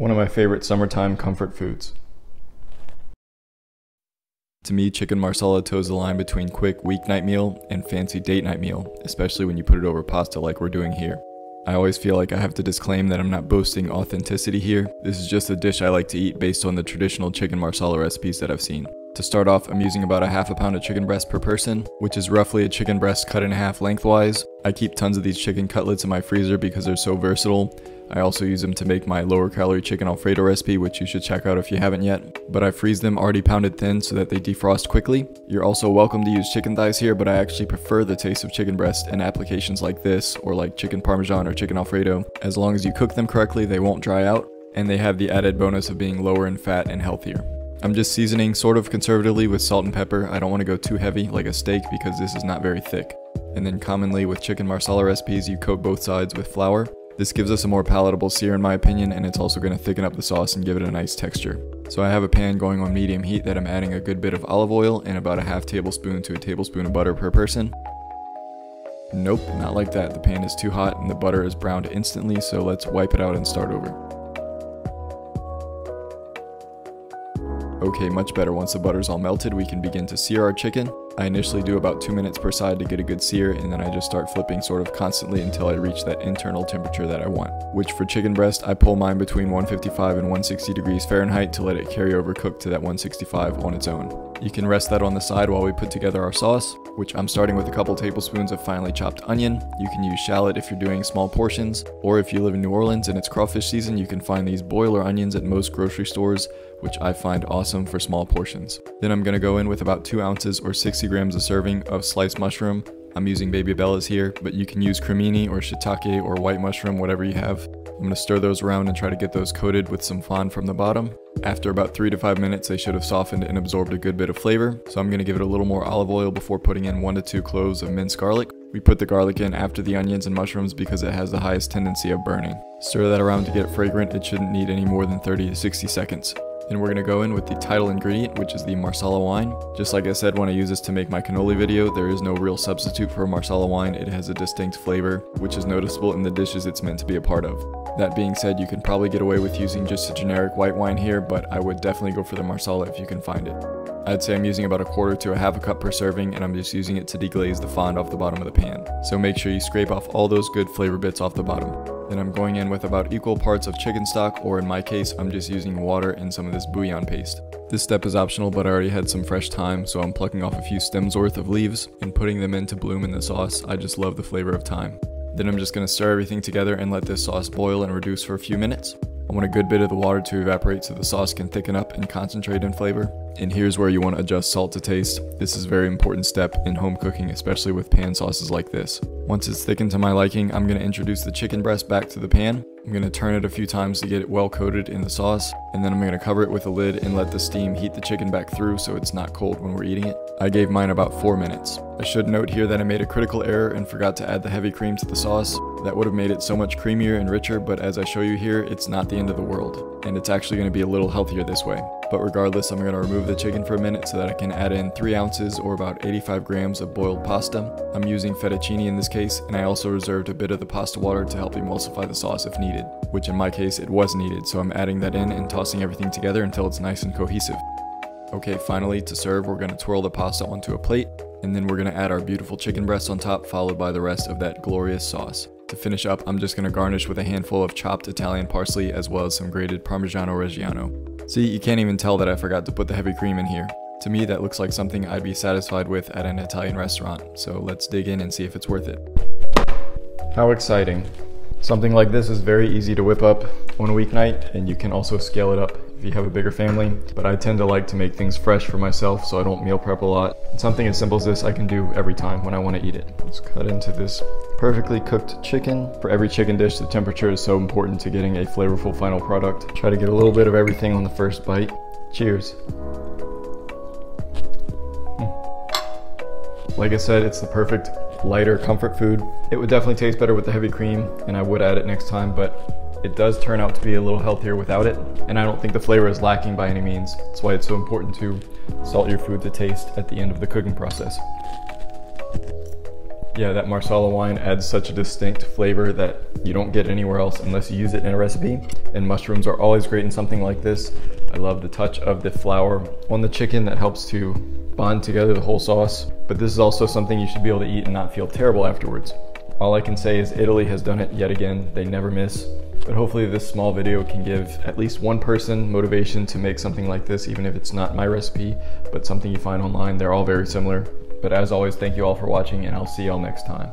One of my favorite summertime comfort foods. To me, chicken marsala toes the line between quick weeknight meal and fancy date night meal, especially when you put it over pasta like we're doing here. I always feel like I have to disclaim that I'm not boasting authenticity here. This is just a dish I like to eat based on the traditional chicken marsala recipes that I've seen. To start off, I'm using about a half a pound of chicken breast per person, which is roughly a chicken breast cut in half lengthwise. I keep tons of these chicken cutlets in my freezer because they're so versatile. I also use them to make my lower calorie chicken alfredo recipe, which you should check out if you haven't yet. But I freeze them already pounded thin so that they defrost quickly. You're also welcome to use chicken thighs here, but I actually prefer the taste of chicken breast in applications like this, or like chicken parmesan or chicken alfredo. As long as you cook them correctly, they won't dry out, and they have the added bonus of being lower in fat and healthier. I'm just seasoning sort of conservatively with salt and pepper. I don't want to go too heavy like a steak because this is not very thick. And then commonly with chicken marsala recipes, you coat both sides with flour. This gives us a more palatable sear in my opinion and it's also going to thicken up the sauce and give it a nice texture. So I have a pan going on medium heat that I'm adding a good bit of olive oil and about a half tablespoon to a tablespoon of butter per person. Nope, not like that. The pan is too hot and the butter is browned instantly, so let's wipe it out and start over. Okay, much better. Once the butter's all melted, we can begin to sear our chicken. I initially do about 2 minutes per side to get a good sear, and then I just start flipping sort of constantly until I reach that internal temperature that I want. Which for chicken breast, I pull mine between 155 and 160 degrees Fahrenheit to let it carry over cook to that 165 on its own. You can rest that on the side while we put together our sauce, which I'm starting with a couple tablespoons of finely chopped onion. You can use shallot if you're doing small portions, or if you live in New Orleans and it's crawfish season, you can find these boiler onions at most grocery stores, which I find awesome for small portions. Then I'm gonna go in with about 2 ounces or 60 grams a serving of sliced mushroom. I'm using baby bellas here, but you can use cremini or shiitake or white mushroom, whatever you have. I'm going to stir those around and try to get those coated with some fond from the bottom. After about 3 to 5 minutes they should have softened and absorbed a good bit of flavor, so I'm going to give it a little more olive oil before putting in 1 to 2 cloves of minced garlic. We put the garlic in after the onions and mushrooms because it has the highest tendency of burning. Stir that around to get fragrant, it shouldn't need any more than 30 to 60 seconds. Then we're gonna go in with the title ingredient, which is the Marsala wine. Just like I said when I use this to make my cannoli video, there is no real substitute for Marsala wine. It has a distinct flavor, which is noticeable in the dishes it's meant to be a part of. That being said, you can probably get away with using just a generic white wine here, but I would definitely go for the Marsala if you can find it. I'd say I'm using about a quarter to a half a cup per serving and I'm just using it to deglaze the fond off the bottom of the pan. So make sure you scrape off all those good flavor bits off the bottom. Then I'm going in with about equal parts of chicken stock or in my case I'm just using water and some of this bouillon paste. This step is optional but I already had some fresh thyme so I'm plucking off a few stems worth of leaves and putting them in to bloom in the sauce. I just love the flavor of thyme. Then I'm just going to stir everything together and let this sauce boil and reduce for a few minutes. I want a good bit of the water to evaporate so the sauce can thicken up and concentrate in flavor. And here's where you want to adjust salt to taste. This is a very important step in home cooking, especially with pan sauces like this. Once it's thickened to my liking, I'm going to introduce the chicken breast back to the pan. I'm going to turn it a few times to get it well coated in the sauce, and then I'm going to cover it with a lid and let the steam heat the chicken back through so it's not cold when we're eating it. I gave mine about 4 minutes. I should note here that I made a critical error and forgot to add the heavy cream to the sauce. That would have made it so much creamier and richer, but as I show you here, it's not the end of the world, and it's actually going to be a little healthier this way. But regardless, I'm going to remove the chicken for a minute so that I can add in 3 ounces or about 85 grams of boiled pasta. I'm using fettuccine in this case, and I also reserved a bit of the pasta water to help emulsify the sauce if needed, which in my case it was needed, so I'm adding that in and tossing everything together until it's nice and cohesive. Okay, finally, to serve, we're to twirl the pasta onto a plate, and then we're to add our beautiful chicken breast on top, followed by the rest of that glorious sauce. To finish up, I'm just to garnish with a handful of chopped Italian parsley as well as some grated Parmigiano Reggiano. See, you can't even tell that I forgot to put the heavy cream in here. To me, that looks like something I'd be satisfied with at an Italian restaurant, so let's dig in and see if it's worth it. How exciting. Something like this is very easy to whip up on a weeknight, and you can also scale it up if you have a bigger family, but I tend to like to make things fresh for myself so I don't meal prep a lot. And something as simple as this I can do every time when I want to eat it. Let's cut into this perfectly cooked chicken. For every chicken dish, the temperature is so important to getting a flavorful final product. Try to get a little bit of everything on the first bite. Cheers. Hmm. Like I said, it's the perfect lighter comfort food. It would definitely taste better with the heavy cream and I would add it next time, but it does turn out to be a little healthier without it, and I don't think the flavor is lacking by any means. That's why it's so important to salt your food to taste at the end of the cooking process. Yeah, that Marsala wine adds such a distinct flavor that you don't get anywhere else unless you use it in a recipe. And mushrooms are always great in something like this. I love the touch of the flour on the chicken that helps to bond together the whole sauce. But this is also something you should be able to eat and not feel terrible afterwards. All I can say is Italy has done it yet again. They never miss. But hopefully this small video can give at least one person motivation to make something like this, even if it's not my recipe, but something you find online. They're all very similar. But as always, thank you all for watching and I'll see y'all next time.